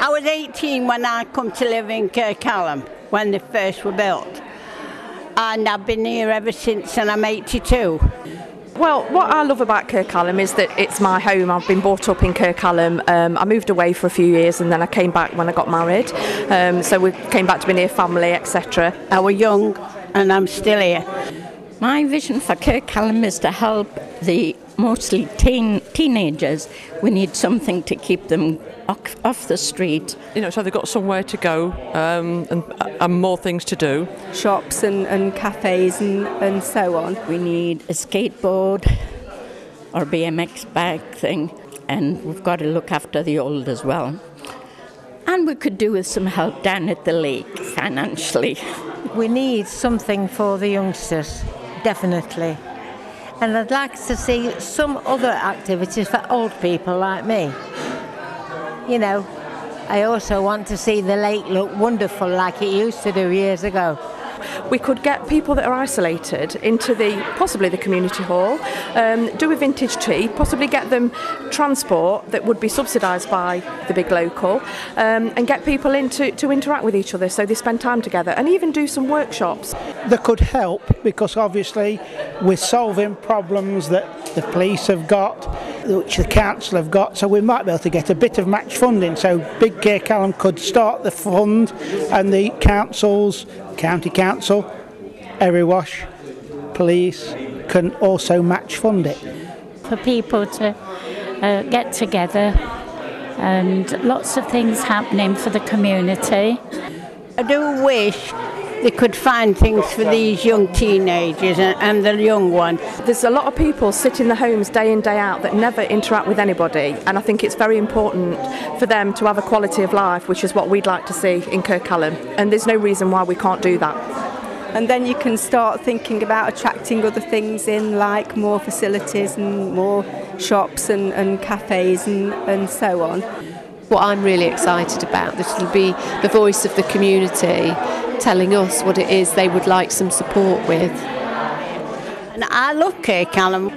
I was 18 when I come to live in Kirk Hallam when they first were built. And I've been here ever since and I'm 82. Well, what I love about Kirk Hallam is that it's my home. I've been brought up in Kirk Hallam. Um, I moved away for a few years and then I came back when I got married. Um, so we came back to be near family, etc. I was young and I'm still here. My vision for Kirk Hallam is to help the mostly teen, teenagers. We need something to keep them off, off the street. You know, so they've got somewhere to go um, and, and more things to do. Shops and, and cafes and, and so on. We need a skateboard or BMX bike thing, and we've got to look after the old as well. And we could do with some help down at the lake financially. We need something for the youngsters, definitely. And I'd like to see some other activities for old people like me. You know, I also want to see the lake look wonderful like it used to do years ago we could get people that are isolated into the possibly the community hall, um, do a vintage tea, possibly get them transport that would be subsidised by the big local, um, and get people in to, to interact with each other so they spend time together, and even do some workshops. That could help because obviously we're solving problems that the police have got, which the council have got, so we might be able to get a bit of match funding. So Big Care Callum could start the fund and the councils, county council, Erywash police can also match fund it. For people to uh, get together and lots of things happening for the community. I do wish they could find things for these young teenagers and, and the young ones. There's a lot of people sit in the homes day in, day out that never interact with anybody, and I think it's very important for them to have a quality of life, which is what we'd like to see in Kirk Hallam, and there's no reason why we can't do that. And then you can start thinking about attracting other things in, like more facilities and more shops and, and cafes and, and so on. What I'm really excited about, this will be the voice of the community telling us what it is they would like some support with. And I love Kirk Hallam.